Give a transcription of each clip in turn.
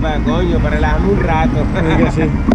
Para coño, para relajarme un rato. Sí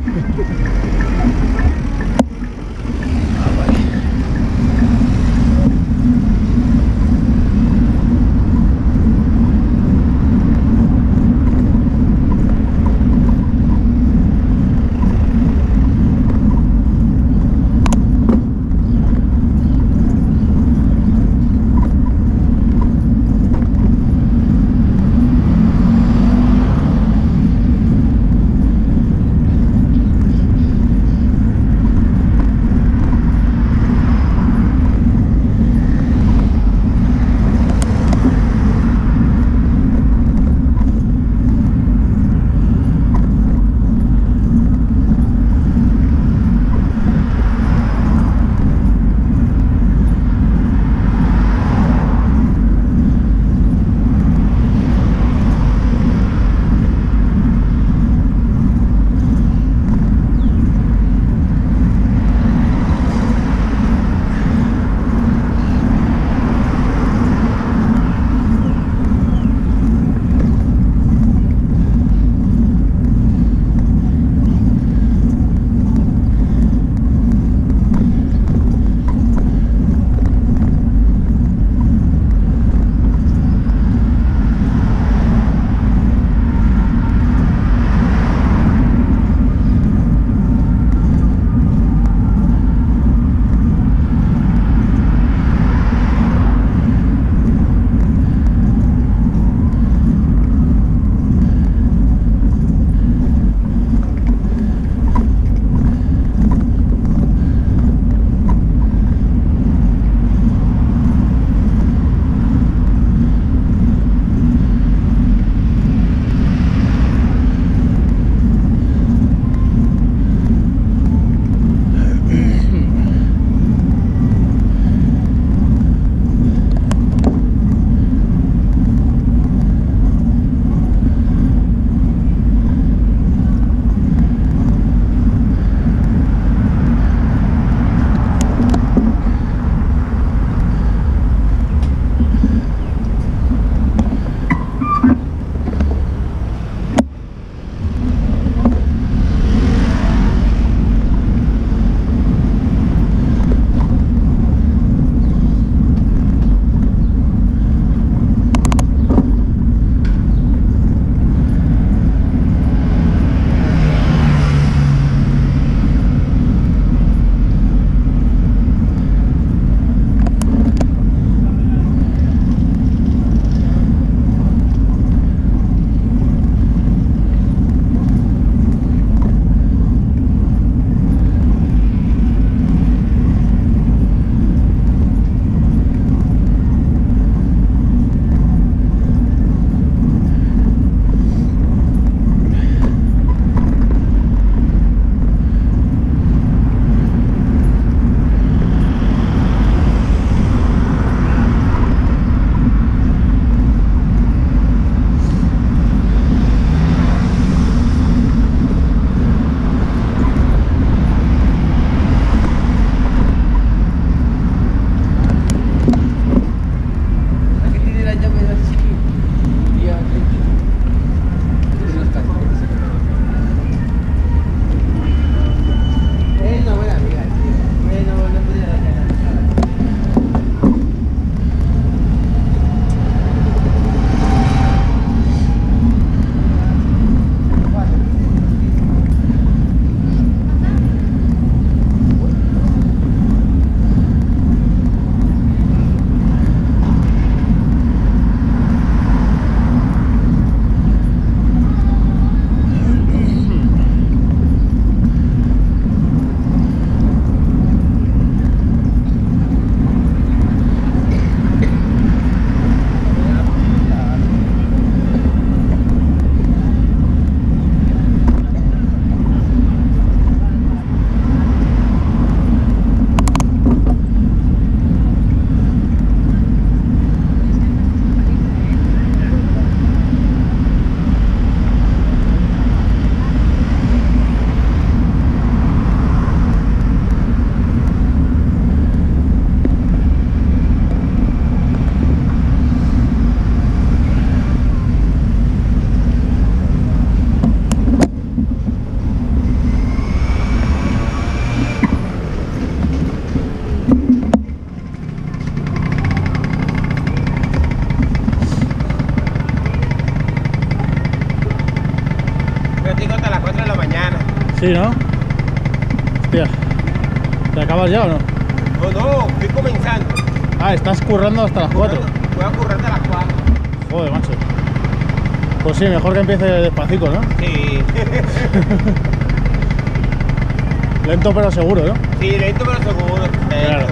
sí. ¿no? Hostia. ¿Te acabas ya o no? No, no, estoy comenzando. Ah, estás currando hasta las 4. Voy a currar a las 4. Joder, macho. Pues sí, mejor que empiece despacito, ¿no? Sí. Lento pero seguro, ¿no? sí, lento pero seguro. Claro.